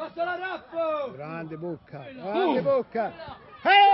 Passa la rappo! Grande bocca, grande uh. bocca. Eh!